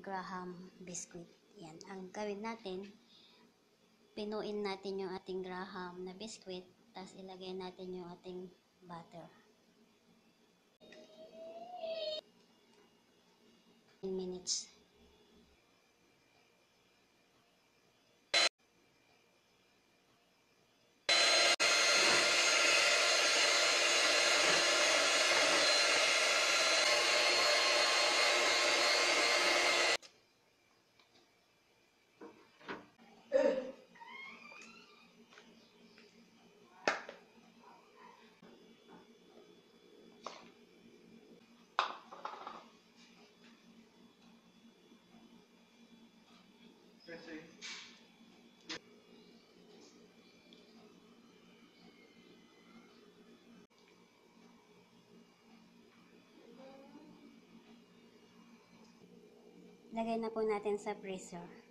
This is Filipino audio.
Graham biscuit. Yan. Ang gawin natin, pinuin natin yung ating Graham na biscuit, tapos ilagay natin yung ating butter. 10 minutes. Lagay na po natin sa freezer.